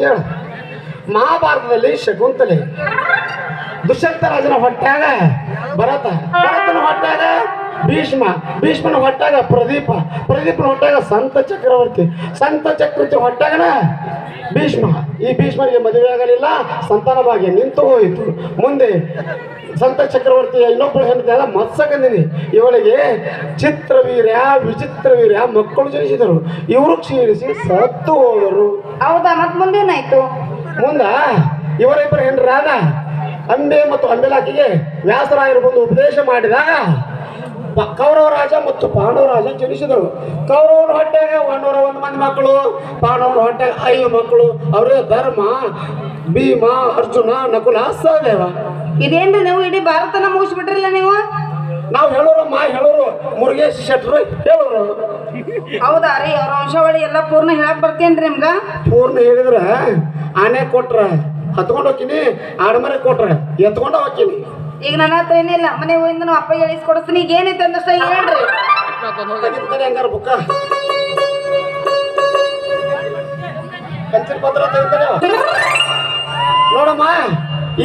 ಕೇಳು. ಮಹಾಭಾರತದಲ್ಲಿ ಶಕುಂತಲೆ. ದುಷ್ಯಂತ ರಾಜನ ಹೊಟ್ಟ್ಯಾಗ ಭರತ, ಭರತನ ಹೊಟ್ಟ್ಯಾಗ ಭೀಷ್ಮ, ಭೀಷ್ಮನ ಹೊಟ್ಟಾಗ ಪ್ರದೀಪ, ಪ್ರದೀಪನ ಹೊಟ್ಟಾಗ ಸಂತ ಚಕ್ರವರ್ತಿ. ಸಂತ ಚಕ್ರವರ್ತಿ ಹೊಟ್ಟ್ಯಾಗನ ಭೀಷ್ಮ. ಈ ಭೀಷ್ಮರಿಗೆ ಮದುವೆ ಆಗಲಿಲ್ಲ ಸಂತಾನ ಭಾಗ್ಯ ನಿಂತು ಹೋಯಿತು. ಮುಂದೆ ಸಂತ ಚಕ್ರವರ್ತಿಯ ಇನ್ನೊಬ್ಬಳು ಹೆಂಡತಿಯಾದ ಮತ್ಸಕಂದಿನಿ ಇವಳಿಗೆ ಚಿತ್ರವೀರ್ಯ ವಿಚಿತ್ರವೀರ್ಯ ಮಕ್ಕಳು ಜನಿಸಿದರು. ಇವರು ಕ್ಷೀಣಿಸಿ ಸತ್ತು ಹೋದರು. ಹೌದಾ ಮತ್ ಮುಂದೇನಾಯ್ತು? ಮುಂದ ಇವರಿಬ್ಬರು ಹೆಂಡ್ರಾದ ಅಂಬೆ ಮತ್ತು ಅಂಬೆಲಾಕಿಗೆ ವ್ಯಾಸರಾಯರು ಬಂದು ಉಪದೇಶ ಮಾಡಿದಾಗ ಕೌರವ ರಾಜ ಮತ್ತು ಪಾಂಡವ ರಾಜ ಜನಿಸಿದರು ಕೌರವರ ಹೊಟ್ಟೆಗೆ ಪಾಂಡವರ ಒಂದು ಮಂದಿ ಮಕ್ಕಳು ಪಾಂಡವರ ಹೊಟ್ಟೆಗೆ ಐದು ಮಕ್ಕಳು. ಅವರೇ ಧರ್ಮ ಭೀಮ ಅರ್ಜುನ ನಕುಲ ಸಹದೇವ ಇದೇನ್ರಿ ನೀವು ಇಡೀ ಭಾರತನ ಮುಗಿಸ್ಬಿಟ್ರಲ್ಲ ನೀವು? ನಾವು ಹೇಳೋರು ಮಾ ಹೇಳೋರು ಮುರುಗೇಶ್ ಶೆಟ್ರು ಹೇಳೋರು. ಹೌದಾ ರೀ ಅವ್ರ ವಂಶಾವಳಿ ಎಲ್ಲ ಪೂರ್ಣ ಹೇಳಕ್ ಬರ್ತೇನ್ರಿ ನಿಮ್ಗ? ಪೂರ್ಣ ಹೇಳಿದ್ರ ಆನೆ ಕೊಟ್ರ ಹತ್ಕೊಂಡು ಹೋಗ್ತೀನಿ ಆಡಮರೆ ಕೊಟ್ರ ಎತ್ಕೊಂಡು ಹೋಗ್ತೀನಿ. ಈಗ ನನ್ನ ಹತ್ರ ಏನಿಲ್ಲ, ಮನೆ ಹೋಯಿಂದ ನಮ್ಮ ಅಪ್ಪ ಹೇಳಿಸ್ಕೊಡಿಸ್ತೀನಿ ಈಗ ಏನೈತೆ ಅಂದಷ್ಟ ಹೇಳ್ರಿ ಬುಕ್ಕ ಪತ್ರ ನೋಡಮ್ಮ,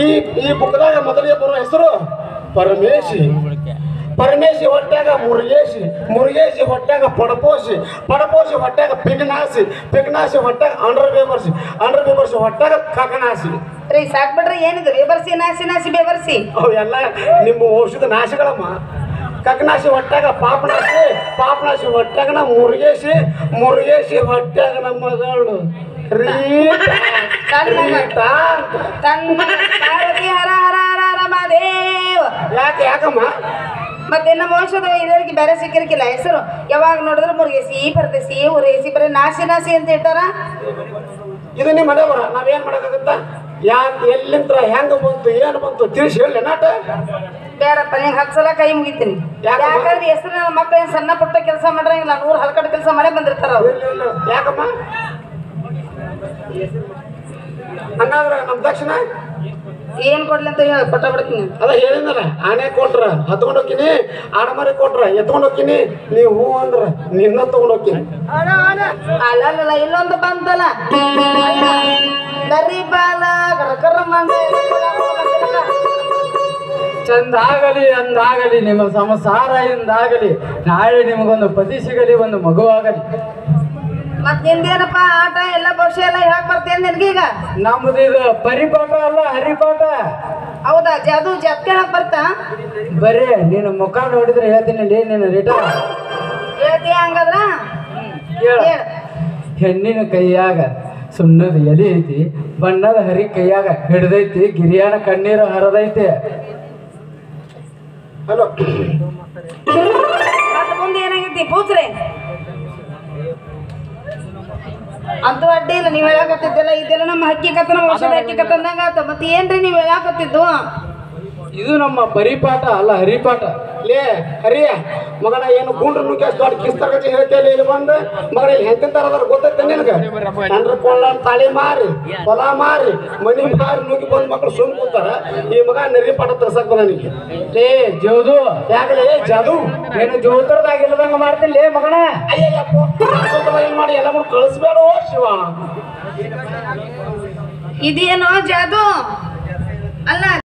ಈ ಈ ಬುಕ್ದಾಗ ಮೊದಲಿಗೆ ಬರೋ ಹೆಸರು ಪರಮೇಶಿ. ಪರಮೇಶಿ ಹೊಟ್ಟ್ಯಾಗ ಮುರುಗೇಶಿ ಮುರುಗೇಶಿ ಹೊಟ್ಟ್ಯಾಗ ಪಡಪೋಸಿ ಪಡಪೋಸಿ ಹೊಟ್ಟ್ಯಾಗ ಪಿಗ್ನಾಸಿ ಪಿಗ್ನಾಸಿ ಹೊಟ್ಟ್ಯಾಗ ಅಂಡ್ರ ಬೇಬರ್ಸಿ ಅಂಡರ್ ಬೇಬರ್ಸಿ ಹೊಟ್ಟ್ಯಾಗ ಕಕನಾಸಿ ರೀ ಸಾಕ್ಬಿಡ್ರಿ ಏನಿದು? ಬೇಬರ್ಸಿ ನಾಸಿ ನಾಸಿ ಬೇಬರ್ಸಿ ಅವೆಲ್ಲ ನಿಮ್ಮ ಔಷಧ ನಾಶಗಳಮ್ಮ. ಕಕನಾಶಿ ಹೊಟ್ಟಾಗ ಪಾಪನಾಸಿ ಪಾಪನಾಶಿ ಹೊಟ್ಟಾಗ ನಮ್ಮ ಮುರುಗೇಶಿ ಮುರುಗೇಶಿ ಹೊಟ್ಟಾಗ ನಮ್ಮ ಮಗಳು ಯಾಕೆ ಯಾಕಮ್ಮ? ಮತ್ತೆ ನಮ್ಮ ವಂಶದ ಇದರಿಗೆ ಬೇರೆ ಸಿಕ್ಕಿರ್ಕಿಲ್ಲ. ಹೆಸರು ಯಾವಾಗ ನೋಡಿದ್ರೆ ಮುರುಗೇಸಿ ಪರದೇಸಿ ಉರೇಸಿ ಬರೀ ನಾಸಿ ನಾಸಿ ಅಂತ ಹೇಳ್ತಾರ? ಇದು ನಿಮ್ಮ ಮನೆ ಬರ ನಾವೇನ್ ಮಾಡಕ್ಕಾಗತ್ತ? ಯಾಕೆ ಎಲ್ಲಿಂತ್ರ ಹೆಂಗ ಬಂತು ಏನು ಬಂತು ತಿಳಿಸಿ ಹೇಳಿ ನಾಟ? ಬೇಡಪ್ಪ ನಿಂಗೆ ಹತ್ತು ಸಲ ಕೈ ಮುಗಿತೀನಿ? ಯಾಕಂದ್ರೆ ಹೆಸರು ನನ್ನ ಮಕ್ಕಳು ಏನು ಸಣ್ಣ ಪುಟ್ಟ ಕೆಲಸ ಮಾಡ್ರಂಗಿಲ್ಲ ನೂರು ಹಲ್ಕಡೆ ಕೆಲಸ ಮಾಡೇ ಬಂದಿರ್ತಾರ. ಯಾಕಮ್ಮ? ಹಂಗಾದ್ರೆ ನಮ್ಮ ದಕ್ಷಿಣ? ಏನ್ ಕೊಡ್ಲಿ ಅಂತ ಹೇಳಿ ಕೊಟ್ಟ ಬಿಡ್ತೀನಿ. ಅದ ಹೇಳಿದ್ನಲ್ಲ ಆನೆ ಕೊಟ್ರ ಹತ್ಕೊಂಡು ಹೋಗ್ತೀನಿ ಆಡಮರಿ ಕೊಟ್ರ ಎತ್ಕೊಂಡು ಹೋಗ್ತೀನಿ ನೀ ಹೂ ಅಂದ್ರ ನಿನ್ನ ತಗೊಂಡು ಹೋಗ್ತೀನಿ. ಅಲ್ಲಲ್ಲ ಇಲ್ಲೊಂದು ಬಂತಲ್ಲ. ನರಿ ಬಾಲ ಕರ್ಕರ ಚಂದಾಗಲಿ ಅಂದಾಗಲಿ ನಿಮ್ಮ ಸಂಸಾರ ಎಂದಾಗಲಿ ನಾಳೆ ನಿಮಗೊಂದು ಪತಿ ಸಿಗಲಿ ಒಂದು ಮಗುವಾಗಲಿ ಮತ್ ನಿಂದೇನಪ್ಪ ಆಟ ಎಲ್ಲ ಭವಿಷ್ಯ ಎಲ್ಲ ಬರ್ತೇನೆ ನಿನ್ಗೀಗ ನಮ್ದು ಇದು ಪರಿಪಾಠ ಅಲ್ಲ ಹರಿಪಾಠ. ಹೌದಾ? ಜಾದು ಜಾತ್ ಹೇಳಕ್ ಬರ್ತಾ? ಬರೀ ನಿನ್ನ ಮುಖ ನೋಡಿದ್ರೆ ಹೇಳ್ತೀನಿ ಲೇ ನಿನ್ನ ರಿಟರ್ನ್ ಹೇಳ್ತೀಯ ಹಂಗಾದ್ರ ಕೇಳ ಹೆಣ್ಣಿನ ಕೈಯಾಗ ಸುಣ್ಣದ ಎಲೆ ಐತಿ ಬಣ್ಣದ ಹರಿ ಕೈಯಾಗ ಹಿಡ್ದೈತಿ ಗಿರಿಯಾನ ಕಣ್ಣೀರು ಹರದೈತಿ. ಹಲೋ. ಮುಂದೆ ಏನಾಗೈತಿ? ಪೂಜ್ರೆ ಅಂತೂ ಅಡ್ಡಿ ಇಲ್ಲ, ನೀವು ಹೇಳಾಕತ್ತಿದ್ದೆಲ್ಲ ಇದೆಲ್ಲ ನಮ್ಮ ಹಕ್ಕಿ ಕತ್ತನ ಔಷಧ ಹಕ್ಕಿ ಅಂದಂಗ ಆತ. ಮತ್ತೆ ಏನ್ರಿ ನೀವು ಹೇಳಾಕತ್ತಿದ್ದು? ಇದು ನಮ್ಮ ಪರಿಪಾಠ ಅಲ್ಲ, ಹರಿಪಾಠ. ಲೇ, ಹರಿಯ, ಮಗನ ಏನು ಗುಂಡ್ರು ನುಗ್ಗಿ ದೊಡ್ಡ ಕಿಸ್ತರ್ಗತಿ ಹೇಳ್ತೇಲಿ ಇಲ್ಲಿ ಬಂದು? ಮಗನ ಇಲ್ಲಿ ಅದರ ಗೊತ್ತೈತೆ. ನಿನಗೆ? ನನ್ರ ಕೊಳ್ಳ ತಾಳಿ ಮಾರಿ ಹೊಲ ಮಾರಿ ಮನಿ ಮಾರಿ ನುಗ್ಗಿ ಬಂದ್ ಮಕ್ಕಳು ಸುಮ್ ಕೂತಾರ. ಈ ಮಗ ನೆರಿ ಪಾಠ ತರ್ಸಕ್ ಬಂದ ನನಗೆ. ಲೇ ಜೋದು. ಯಾಕಲೇ ಜಾದು? ಏನು ಜೋತರದಾಗಿಲ್ಲದಂಗ ಮಾಡ್ತೀನಿ ಲೇ ಮಗಣ ಅಯ್ಯಪ್ಪ ಏನ್ ಮಾಡಿ? ಎಲ್ಲ ಮಾಡಿ ಕಳಿಸ್ಬೇಡ ಶಿವ. ಇದೇನೋ ಜಾದು? ಅಲ್ಲ